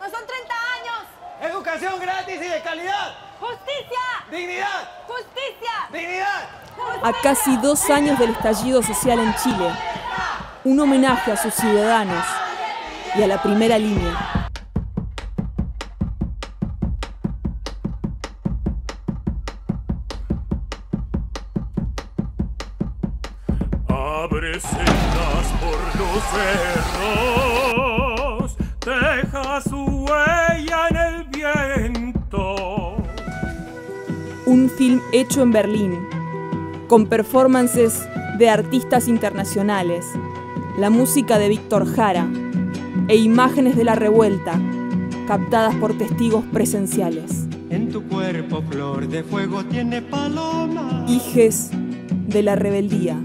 ¡No son 30 años! Educación gratis y de calidad. ¡Justicia! Dignidad. ¡Justicia! Dignidad. A casi dos años del estallido social en Chile, un homenaje a sus ciudadanos y a la primera línea. Abre sendas por los cerros, deja su huella en el viento. Un film hecho en Berlín, con performances de artistas internacionales, la música de Víctor Jara e imágenes de la revuelta captadas por testigos presenciales. En tu cuerpo flor de fuego tiene paloma. Hijes de la rebeldía.